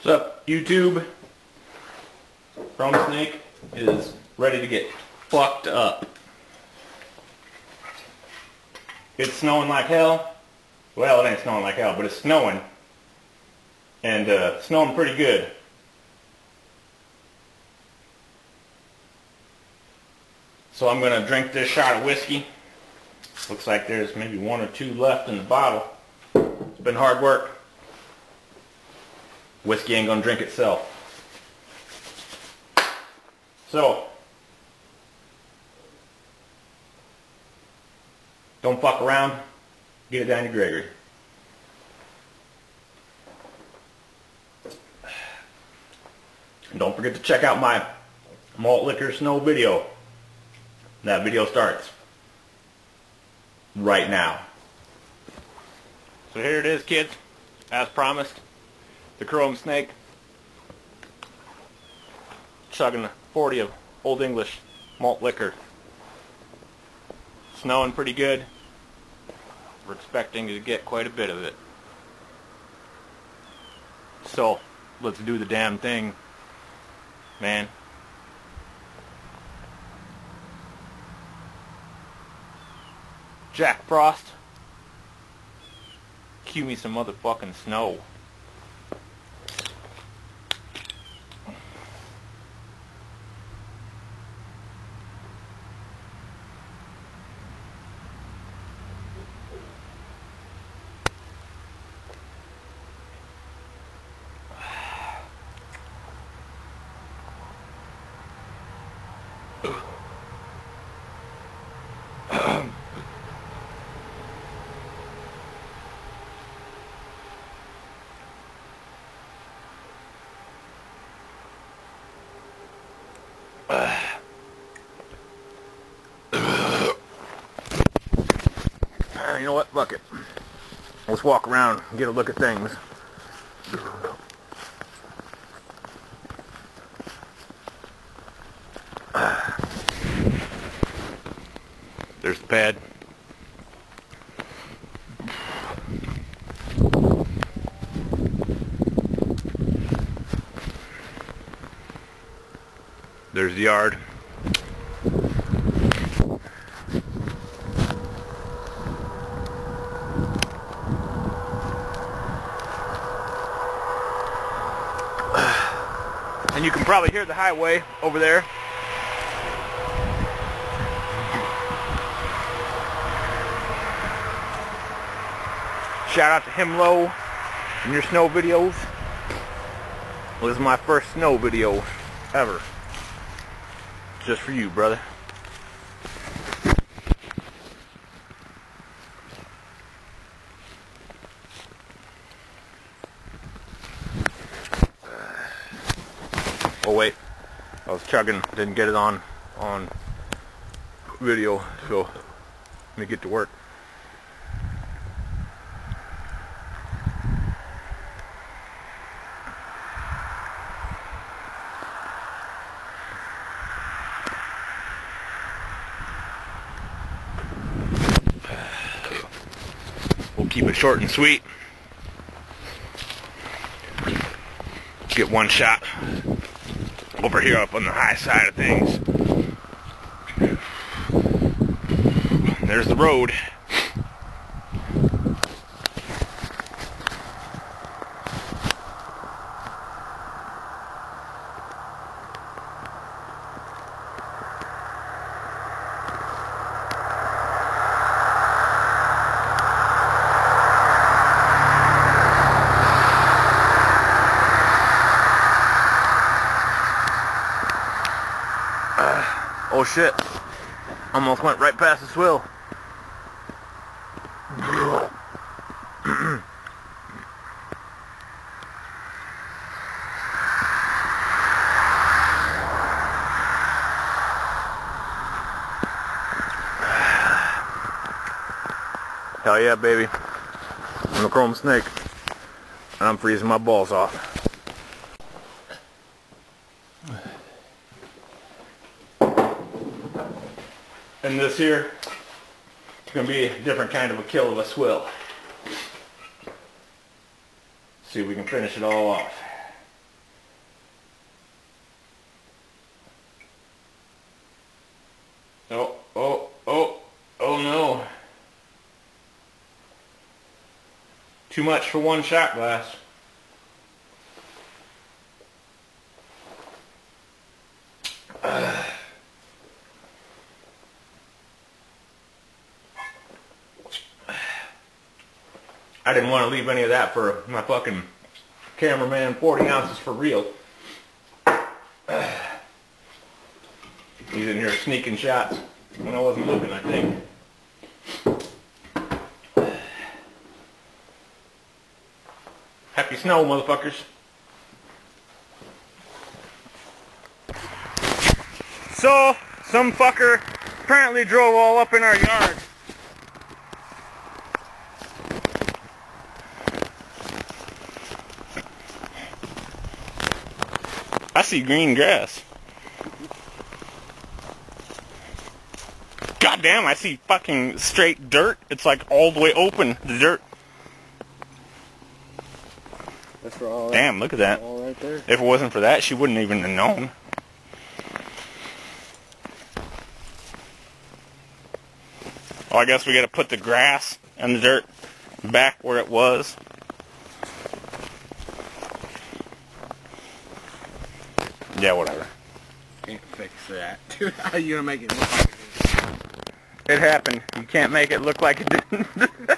What's up, YouTube? Chrome Snake is ready to get fucked up. It's snowing like hell. Well, it ain't snowing like hell, but it's snowing. And uh, snowing pretty good. So I'm going to drink this shot of whiskey. Looks like there's maybe one or two left in the bottle. It's been hard work. Whiskey ain't gonna drink itself. So, don't fuck around. Get it down to Gregory. And don't forget to check out my malt liquor snow video. That video starts right now. So here it is, kids, as promised the chrome snake. Chugging a 40 of Old English malt liquor. Snowing pretty good. We're expecting to get quite a bit of it. So, let's do the damn thing, man. Jack Frost. Cue me some motherfucking snow. you know what? Fuck it. Let's walk around and get a look at things. There's the pad. There's the yard. And you can probably hear the highway over there. Shout out to Him Lo in your snow videos. This is my first snow video ever. Just for you, brother. Oh wait, I was chugging, didn't get it on on video, so let me get to work. We'll keep it short and sweet. Get one shot over here up on the high side of things. There's the road. Oh shit. Almost went right past the swill. Hell yeah, baby. I'm a chrome snake. And I'm freezing my balls off. And this here is going to be a different kind of a kill of a swill. See if we can finish it all off. Oh, oh, oh, oh no. Too much for one shot glass. Uh. I didn't want to leave any of that for my fucking cameraman 40 ounces for real. He's in here sneaking shots when I wasn't looking, I think. Happy snow, motherfuckers. So, some fucker apparently drove all up in our yard. I see green grass. God damn, I see fucking straight dirt. It's like all the way open, the dirt. That's for all. Damn, look at that. All right there. If it wasn't for that, she wouldn't even have known. Well, I guess we gotta put the grass and the dirt back where it was. Yeah, whatever. Can't fix that. How you gonna make it look like it? It happened. You can't make it look like it didn't.